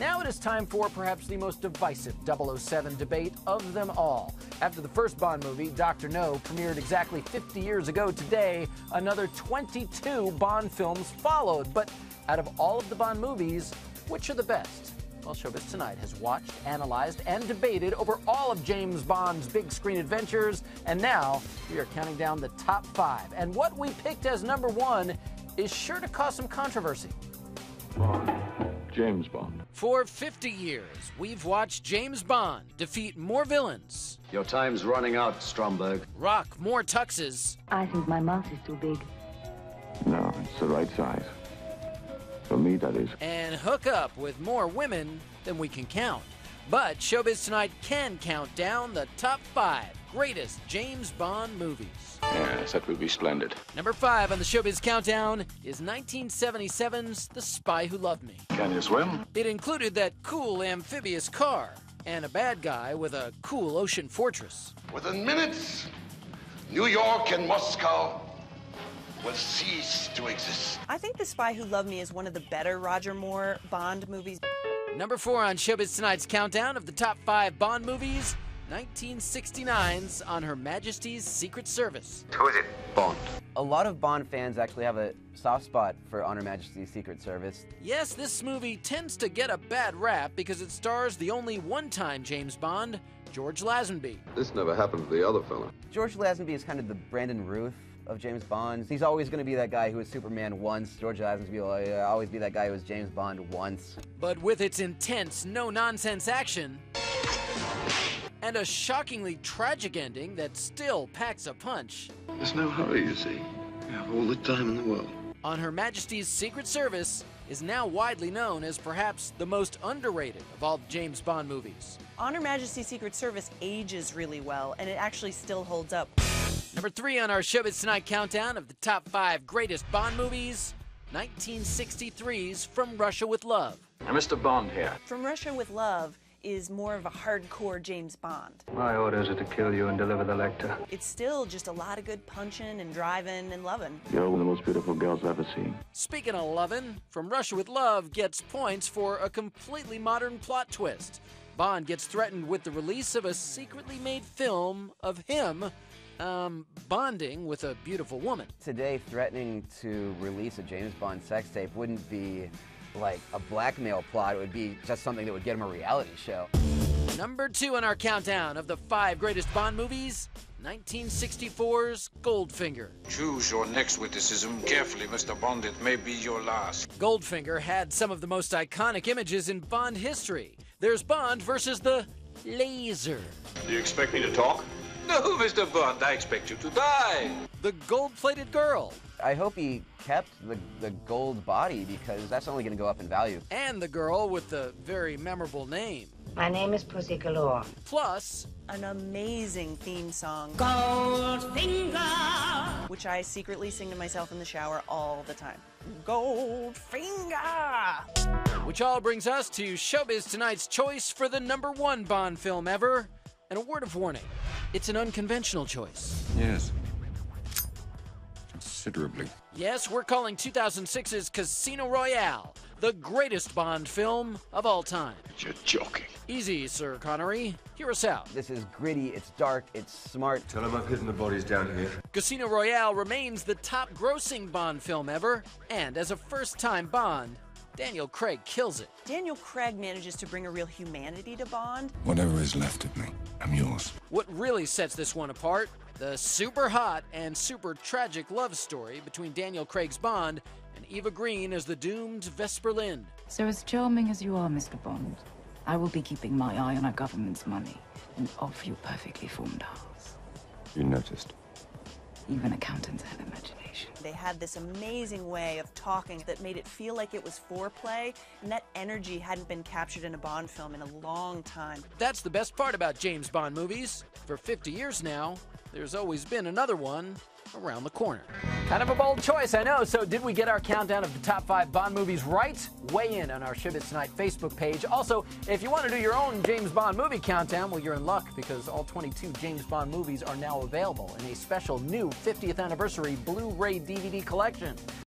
Now it is time for perhaps the most divisive 007 debate of them all. After the first Bond movie, Dr. No, premiered exactly 50 years ago today, another 22 Bond films followed. But out of all of the Bond movies, which are the best? Well, Showbiz Tonight has watched, analyzed, and debated over all of James Bond's big screen adventures, and now we are counting down the top five. And what we picked as number one is sure to cause some controversy. Bond. James Bond. For 50 years, we've watched James Bond defeat more villains, Your time's running out, Stromberg. rock more tuxes, I think my mouth is too big. No, it's the right size. For me, that is. and hook up with more women than we can count. But Showbiz Tonight can count down the top five greatest James Bond movies. Yes, that would be splendid. Number five on the Showbiz Countdown is 1977's The Spy Who Loved Me. Can you swim? It included that cool amphibious car and a bad guy with a cool ocean fortress. Within minutes, New York and Moscow will cease to exist. I think The Spy Who Loved Me is one of the better Roger Moore Bond movies. Number four on Showbiz Tonight's countdown of the top five Bond movies, 1969's On Her Majesty's Secret Service. Who is it? Bond. A lot of Bond fans actually have a soft spot for On Her Majesty's Secret Service. Yes, this movie tends to get a bad rap because it stars the only one time James Bond, George Lazenby. This never happened to the other fella. George Lazenby is kind of the Brandon Routh of James Bond. He's always going to be that guy who was Superman once. George Lazenby will uh, always be that guy who was James Bond once. But with its intense, no nonsense action and a shockingly tragic ending that still packs a punch, There's no hurry, you see. You have all the time in the world. On Her Majesty's Secret Service is now widely known as perhaps the most underrated of all James Bond movies. On Her Majesty's Secret Service ages really well, and it actually still holds up. Number three on our Showbiz Tonight countdown of the top five greatest Bond movies 1963's From Russia with Love. Now, Mr. Bond here. From Russia with Love is more of a hardcore James Bond. My orders are to kill you and deliver the Lektor. It's still just a lot of good punching and driving and loving. You're one of the most beautiful girls I've ever seen. Speaking of loving, From Russia with Love gets points for a completely modern plot twist. Bond gets threatened with the release of a secretly made film of him, um, bonding with a beautiful woman. Today, threatening to release a James Bond sex tape wouldn't be like a blackmail plot. It would be just something that would get him a reality show. Number two on our countdown of the five greatest Bond movies 1964's Goldfinger. Choose your next witticism carefully, Mr. Bond. It may be your last. Goldfinger had some of the most iconic images in Bond history. There's Bond versus the laser. Do you expect me to talk? No, Mr. Bond, I expect you to die. The gold plated girl. I hope he kept the, the gold body because that's only going to go up in value. And the girl with the very memorable name. My name is Pussy Galore. Plus, An amazing theme song, Goldfinger! which I secretly sing to myself in the shower all the time. Goldfinger! which all brings us to Showbiz Tonight's choice for the number one Bond film ever. And a word of warning it's an unconventional choice. Yes. Considerably. Yes, we're calling 2006's Casino Royale the greatest Bond film of all time. You're joking. Easy, Sir Connery. Hear us out. This is gritty, it's dark, it's smart. Tell him I've hidden the bodies down here. Casino Royale remains the top grossing Bond film ever, and as a first time Bond, Daniel Craig kills it. Daniel Craig manages to bring a real humanity to Bond. Whatever is left of me, I'm yours. What really sets this one apart? The super hot and super tragic love story between Daniel Craig's Bond and Eva Green as the doomed Vesper Lynd. So as charming as you are, Mr. Bond, I will be keeping my eye on our government's money and of your perfectly formed house. You noticed. Even accountants have imagination. They had this amazing way of talking that made it feel like it was foreplay, and that energy hadn't been captured in a Bond film in a long time. That's the best part about James Bond movies. For 50 years now, there's always been another one around the corner. Kind of a bold choice, I know. So, did we get our countdown of the top five Bond movies right? Weigh in on our Showbiz Tonight Facebook page. Also, if you want to do your own James Bond movie countdown, well, you're in luck because all 22 James Bond movies are now available in a special new 50th anniversary Blu ray DVD collection.